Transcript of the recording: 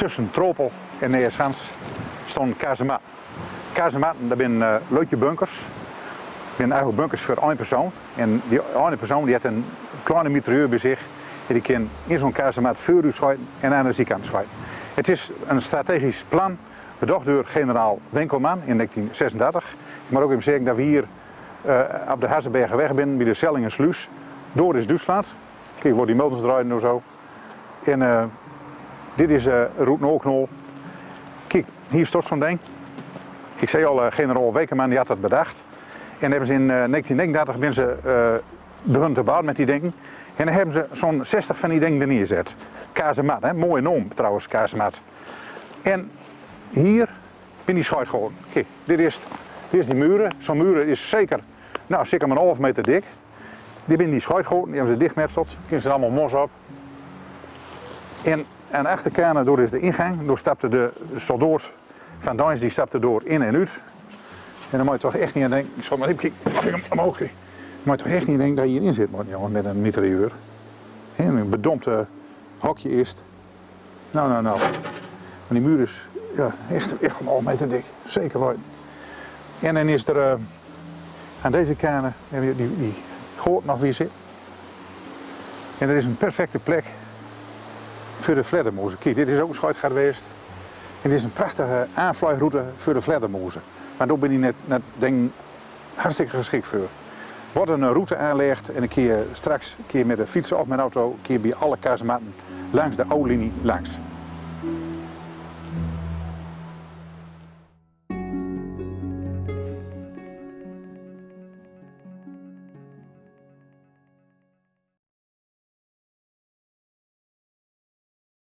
tussen Tropel en Neerschans stond kazemaat. Kazematen, dat zijn uh, leuke bunkers. Dat zijn eigenlijk bunkers voor één persoon. En die ene persoon die heeft een kleine mitrailleur bij zich. En die kan in zo'n kazemaat u schuiten en aan de zijkant schuiten. Het is een strategisch plan bedacht door generaal Winkelman in 1936. Maar ook even zeggen dat we hier uh, op de Hazenbergenweg zijn, bij de Sellingen Sluis. Door is Duitsland. Kijk, waar die motors draaien en zo. En uh, dit is uh, route Noorknol. Kijk, hier stort zo'n ding. Ik zei al, uh, generaal Wekerman die had dat bedacht. En hebben ze in 1939 ben ze begonnen te bouwen met die dingen. En dan hebben ze zo'n 60 van die dingen er neergezet. Kazemat, hè? mooie noem trouwens, kazemat. En hier ben die schuit gewoon. Kijk, dit is, dit is die muren. Zo'n muren is zeker, nou, zeker maar een half meter dik. Die ben die schuit gewoon, die hebben ze dichtmetseld. Kunnen ze allemaal mos op. En aan de achterkant door is de ingang. Door stapte de soldaat van Dans die stapte door in en uit. En dan moet je toch echt niet aan denken. Ik zal maar even. Mag ik hem omhoog moet je toch echt niet denken dat je hierin zit, man, jongen, met een mitrailleur. En een bedompte hokje eerst. Nou, nou, nou. Maar die muur is ja, echt, echt een half meter dik. Zeker waar. En dan is er uh, aan deze kant die, die, nog weer zit. En er is een perfecte plek voor de vleddermozen. Kijk, dit is ook een schuit geweest. En dit is een prachtige aanvluigroute voor de vleddermozen. Maar daar ben je net, net denk, hartstikke geschikt voor. Wat een route aanlegt en een keer straks keer met de fiets of met de auto, keer bij alle kazematten langs de oude linie langs.